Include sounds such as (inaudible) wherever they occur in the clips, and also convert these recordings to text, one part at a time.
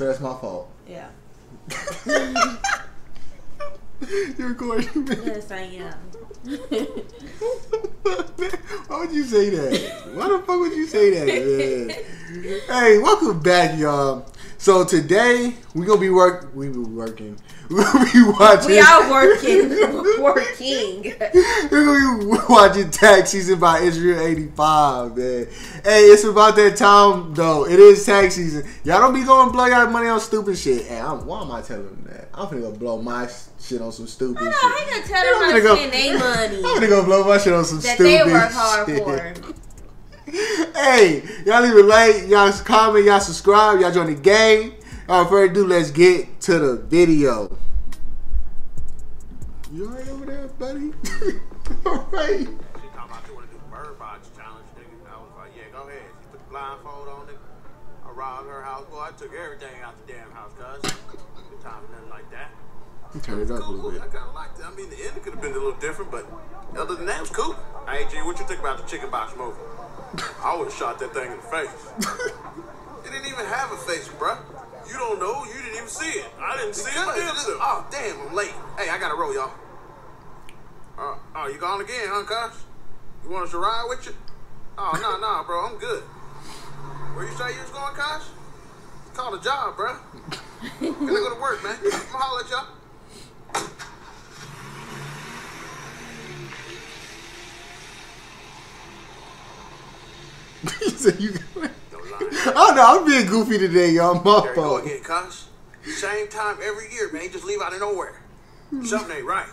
So that's my fault. Yeah. (laughs) You're recording me. Yes, I am. (laughs) Why would you say that? Why the fuck would you say that, man? (laughs) hey, welcome back, y'all. So today we gonna be work. We be working. (laughs) We gonna be watching. we are working. (laughs) working. (laughs) We're gonna be watching tax season by ITSREAL85, man. Hey, it's about that time though. It is tax season. Y'all don't be going to blow y'all money on stupid shit. Hey, I'm, why am I telling them that? I'm finna go blow my shit on some stupid I know. shit. You gonna tell I'm them how gonna go- spend their money I'm gonna go blow my shit on some that stupid they work hard shit. for? Hey, y'all leave a like, y'all comment, y'all subscribe, y'all join the game. Without further ado, let's get to the video. You alright over there, buddy? (laughs) alright. She talking about you want to do bird box challenge, nigga. I was like, yeah, go ahead. She put the blindfold on, it. I robbed her house. Boy, I took everything out the damn house, cuz. Good time nothing like that. Turn it up a little cool. bit. I kind of liked it. I mean, the end could have been a little different, but other than that, it was cool. Hey, G, what you think about the chicken box movie? I would have shot that thing in the face. (laughs) It didn't even have a face, bruh. You don't know. You didn't even see it. I didn't see it. Damn, oh, damn, I'm late. Hey, I got to roll, y'all. Uh, oh, you gone again, huh, Cuz? You want us to ride with you? Oh, no, no, bro. I'm good. Where you say you was going, Cuz? Call a job, bruh. Gotta go to work, man. I'm gonna holler at y'all. (laughs) He said you- No don't know. I'm being goofy today, y'all. My There you go fault. again, cuz. Same time every year, man. You just leave out of nowhere. Hmm. Something ain't right.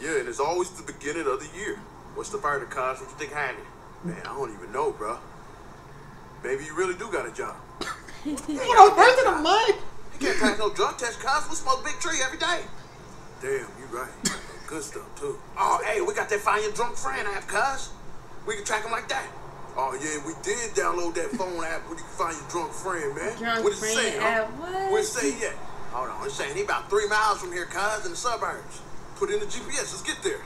Yeah, and it's always the beginning of the year. What's the verdict, cuz? What you think handy? Man, I don't even know, bro. Maybe you really do got a job. (laughs) You know, first of the month. You can't pass no drug test, cuz. We smoke big tree every day. Damn, you right. Good stuff, too. Oh, hey, we got that Find Your Drunk Friend app, cuz. We can track him like that. Oh, yeah, we did download that phone app where you can find your drunk friend, man. Drunk what it friend say, huh? app, what? What it say yet? Hold on, it's saying he about three miles from here, cuz, in the suburbs. Put in the GPS, let's get there.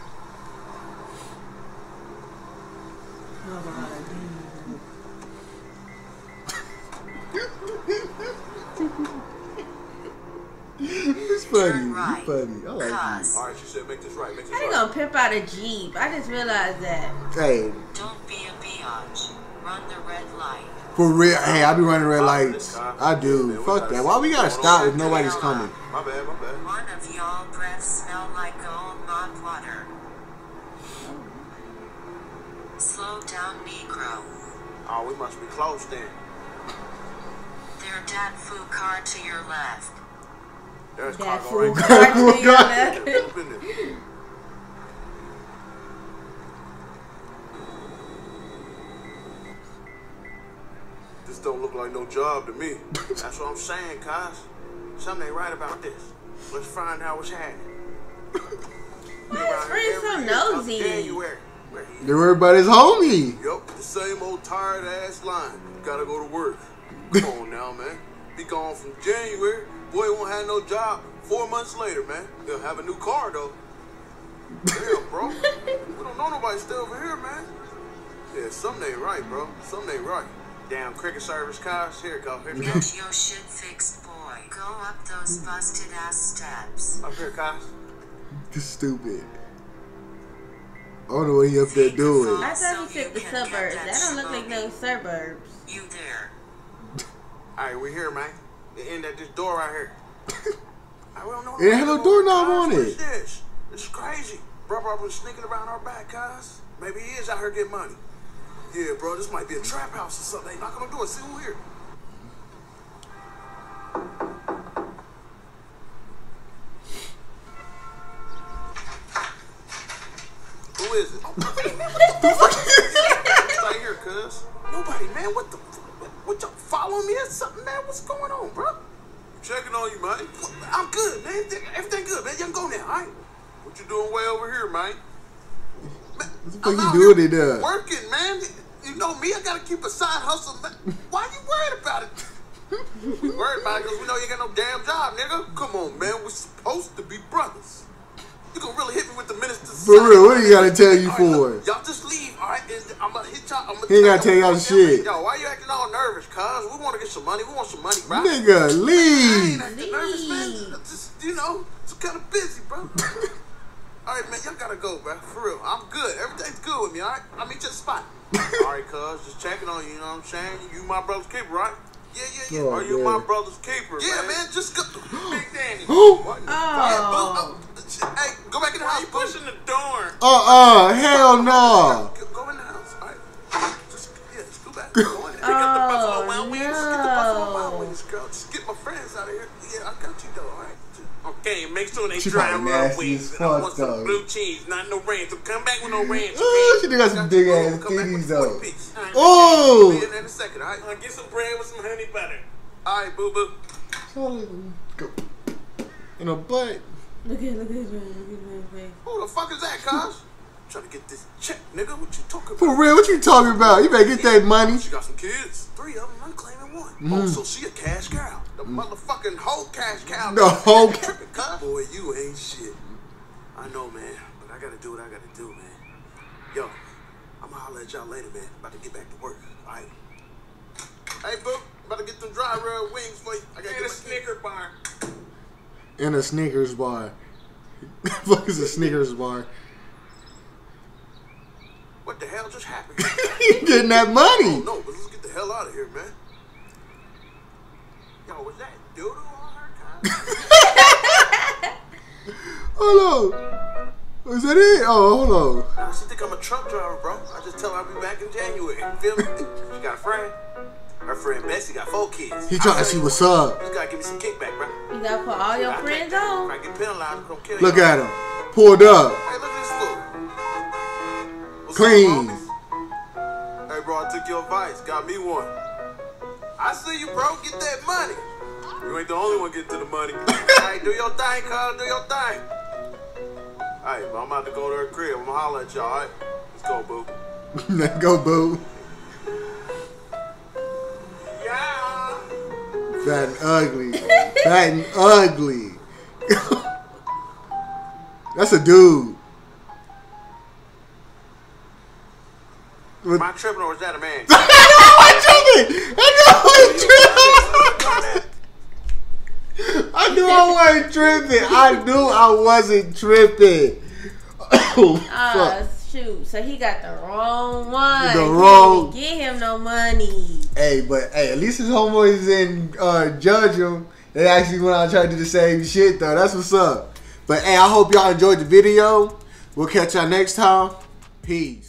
(laughs) It's funny. Turn right. It's funny. I like Cuz. All right, she said make this right, make this How they right. gonna pimp out a Jeep? I just realized that. you. Hey, Don't be. Run the red light. for real. Hey, I be running red lights. I do. Fuck that. Why we gotta stop if nobody's coming? My bad, my bad. One of y'all breath smell like old mud water. Slow down, Negro. Oh, we must be close then. Their dad food car to your left. There's That cargo fool right car there. to your (laughs) left. jump in there. This don't look like no job to me. That's what I'm saying, cuz. Something ain't right about this. Let's find out what's happening. Why is Friend so nosy? January. Where he They're everybody's homie. Yup, the same old tired ass line. Gotta go to work. (laughs) Come on now, man. Be gone from January. Boy won't have no job. Four months later, man. He'll have a new car though. Damn, bro. (laughs) we don't know nobody still over here, man. Yeah, something ain't right, bro. Something ain't right. Damn cricket service cars. Here it go. Here it go. Get your shit fixed, boy. Go up those busted ass steps. Up here, cars. This stupid. I don't know what he up there doing. I thought he took the suburbs. That don't look like no suburbs. You there. Alright, we're here, man. The end at this door right here. I don't know. (laughs) It had no doorknob Cuz, on what it. is this? It's crazy. Bro, bro was sneaking around our back, cuz. Maybe he is out here getting money. Yeah, bro, this might be a trap house or something. They knock on the door. See who here. Who is it? (laughs) right here, cuz. Nobody, man. What the? What, what y'all following me or something, man? What's going on, bro? Checking on you, man. I'm good, man. Everything good, man. You can go now, all right? What you doing way over here, man? Man, What the fuck you doing in there? Working, man. You know me. I gotta keep a side hustle. Man. Why you worried about it? we worried about it because we know you got no damn job, nigga. Come on, man. We're supposed to be brothers. You gonna really hit me with the minister's For real, what do you gotta tell you All right, for? look, y'all just leave, alright? I'm gonna hit y'all. I'm gonna He ain't gotta tell y'all shit. Yo, why you acting all nervous, cuz? We want to get some money. We want some money bro. Nigga, I ain't leave. acting nervous, man. Just, you know, it's kind of busy, bro. (laughs) all right, man, y'all gotta go, bro. For real. I'm good. Everything's good with me, all right? I mean, just spot. all right, cuz, just checking on you, you know what I'm saying? You my brother's keeper, right? Yeah, yeah, yeah. Oh, Are you man. my brother's keeper? Yeah, man, just go. (gasps) Big Danny. Who? (gasps) What? Oh. Yeah, boo. Oh, Hey, go back in the house. You pushing the door. Uh uh, hell no. Go, go in the house, all right? Just, yeah, just go back. Go in there. Pick up the Buffalo (laughs) Oh, Wild Wings. Get the Buffalo Wild no. Wings, girl. Just get my friends out of here. Yeah, I got you, though, all right? Okay, make sure they She dry probably rub nasty wings. as And I fuck, want some though. blue cheese, not no ranch. So come back with no ranch. Ooh, okay? she got some big ass Come titties, though. 40 piece. All right, Ooh. Be in a second, all right? Uh, get some bread with some honey butter. All right, boo boo. Go. In a butt. Look at look at look at look at Who the fuck is that, cuz? Trying to get this check, nigga. What you talking about? For real, what you talking about? You better get that money. She got some kids. Three of them. I'm claiming one. Mm-hmm. Oh, so she a cash cow. The motherfucking whole cash cow. The whole ca- Tripping, cuz. Boy, you ain't shit. I know, man. But I gotta do what I gotta do, man. Yo, I'ma holler at y'all later, man. About to get back to work. All right. Hey, boo. About to get them dry rub wings for you. I gotta get a Snicker bar. In a Snickers bar. (laughs) Fuck is a Snickers bar? What the hell just happened? you getting that money? Oh, no, but let's get the hell out of here, man. Yo, was that doodle on her? (laughs) cuz? Hold on. Is that it? Oh, hold on. Nah, she think I'm a truck driver, bro. I just tell her I'll be back in January. You feel me? (laughs) She got a friend. Her friend Bessie got four kids. He trying to see what's up. You gotta give me some kickback, bro. You gotta put all your I friends can't- If on. I get penalized, I'm gonna kill Look you. at him. Pulled up. Hey, look at this fool. What's Clean. Up, homies? hey, bro, I took your advice. Got me one. I see you, bro. Get that money. You ain't the only one getting to the money. (laughs) hey, do your thing, cuz. Do your thing. Hey, but I'm about to go to her crib. I'm gonna holler at y'all, all right? Let's go, boo. (laughs) Let's go, boo. Yeah. Fat and ugly. Fat and ugly. (laughs) That's a dude. Am I tripping or is that a man? (laughs) I know I wasn't tripping. I knew I (laughs) wasn't tripping. I knew I wasn't tripping. (coughs) Oh. Ah, shoot. So he got the wrong one. The wrong- Get him no money. Hey, but hey, at least his homeboys didn't uh, judge him. They actually went out and tried to do the same shit though. That's what's up. But hey, I hope y'all enjoyed the video. We'll catch y'all next time. Peace.